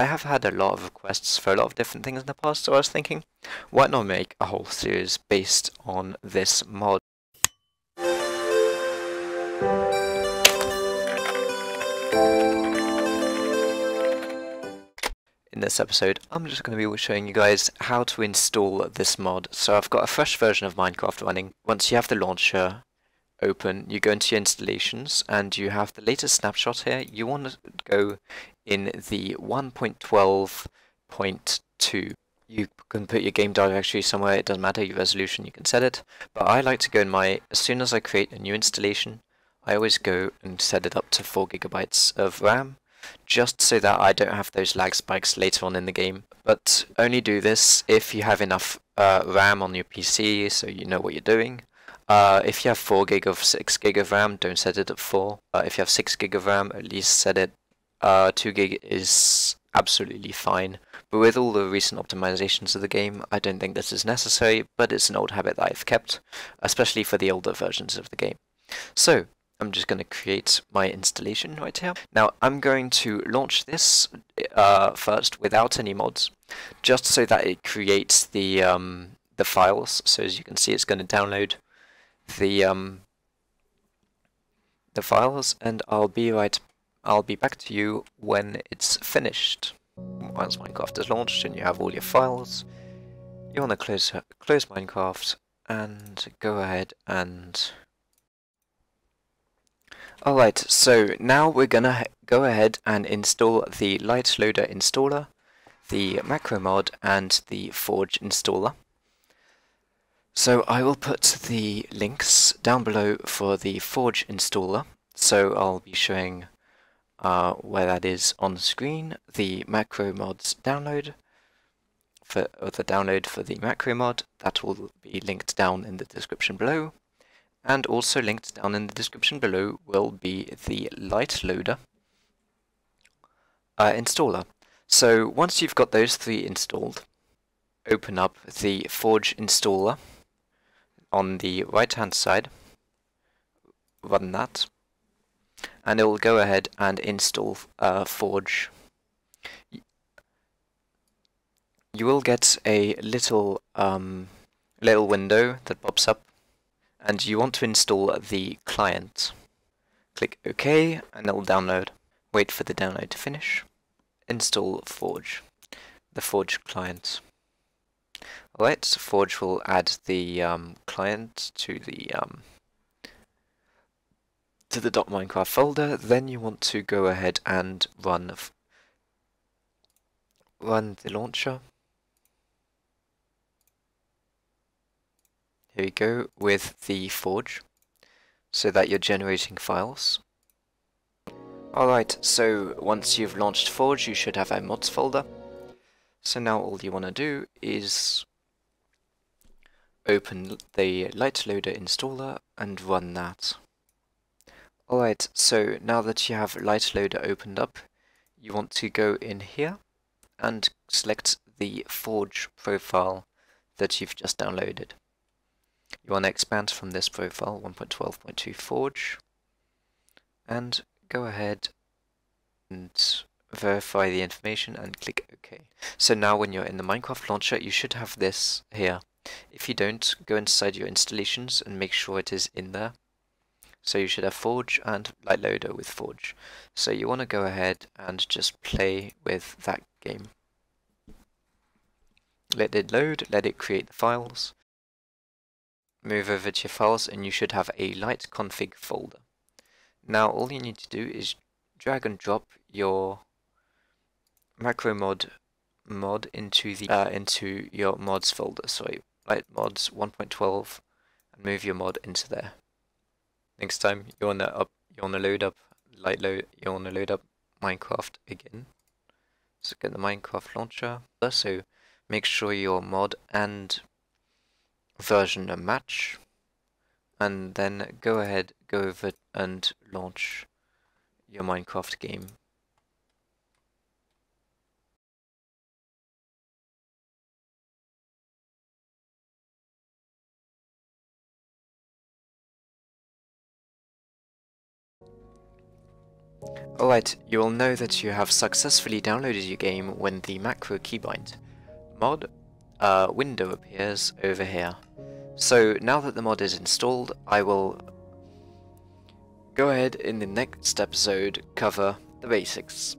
I have had a lot of requests for a lot of different things in the past, so I was thinking, why not make a whole series based on this mod? In this episode, I'm just going to be showing you guys how to install this mod. So I've got a fresh version of Minecraft running. Once you have the launcher open, you go into your installations and you have the latest snapshot here. You want to go in the 1.12.2. You can put your game directory somewhere, it doesn't matter, your resolution, you can set it. But I like to go in my, as soon as I create a new installation, I always go and set it up to 4 gigabytes of RAM, just so that I don't have those lag spikes later on in the game. But only do this if you have enough uh, RAM on your PC, so you know what you're doing. Uh, if you have 4 gig of 6 gig of RAM, don't set it at 4. Uh, if you have 6 gig of RAM, at least set it. Uh, 2 gig is absolutely fine. But with all the recent optimizations of the game, I don't think this is necessary, but it's an old habit that I've kept, especially for the older versions of the game. So, I'm just going to create my installation right here. Now, I'm going to launch this uh, first without any mods, just so that it creates the um, the files. So as you can see, it's going to download the um, the files, and I'll be right. I'll be back to you when it's finished. Once Minecraft is launched and you have all your files, you want to close close Minecraft and go ahead and. Alright, so now we're gonna go ahead and install the LiteLoader installer, the macro mod, and the Forge installer. So I will put the links down below for the Forge installer. So I'll be showing uh, where that is on the screen, the macro mods download, for the download for the macro mod, that will be linked down in the description below. And also linked down in the description below will be the LiteLoader uh, installer. So once you've got those three installed, open up the Forge installer on the right hand side, run that, and it will go ahead and install uh, Forge. You will get a little um, little window that pops up, and you want to install the client. Click OK, and it will download. Wait for the download to finish. Install Forge, the Forge client. So Forge will add the um, client to the um, to the .minecraft folder. Then you want to go ahead and run run the launcher. Here we go with the Forge, so that you're generating files. Alright, so once you've launched Forge, you should have a mods folder. So now all you want to do is open the LiteLoader installer and run that. Alright, so now that you have LiteLoader opened up, you want to go in here and select the Forge profile that you've just downloaded. You want to expand from this profile 1.12.2 Forge and go ahead and verify the information and click OK. So now when you're in the Minecraft launcher you should have this here if you don't, go inside your installations and make sure it is in there. So you should have Forge and LiteLoader with Forge. So you want to go ahead and just play with that game. Let it load, let it create the files. Move over to your files and you should have a light config folder. Now all you need to do is drag and drop your macro mod mod into the uh, into your mods folder. Sorry, light mods 1.12 and move your mod into there. Next time you wanna up you wanna load up light load you wanna load up Minecraft again. So get the Minecraft launcher. So make sure your mod and version match and then go ahead go over and launch your Minecraft game. Alright, you will know that you have successfully downloaded your game when the macro keybind mod uh, window appears over here. So now that the mod is installed, I will go ahead in the next episode cover the basics.